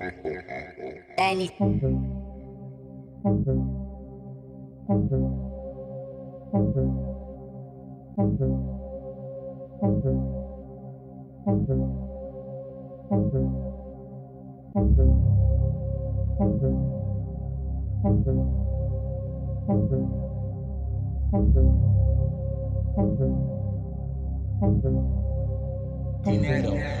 Danny. Dinero.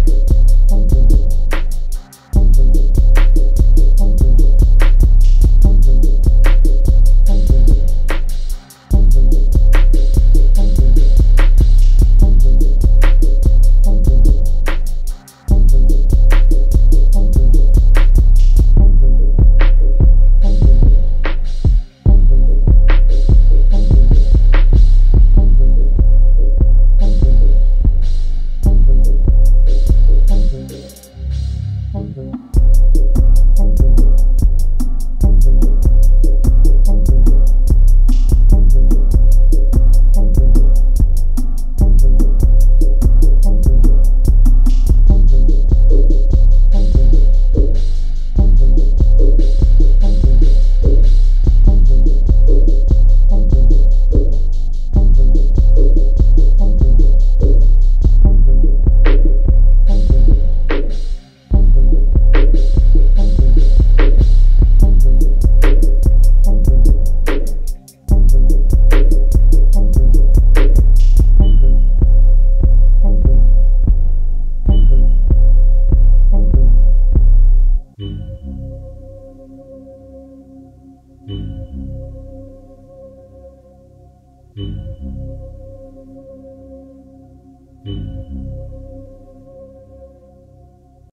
Thank mm -hmm. you.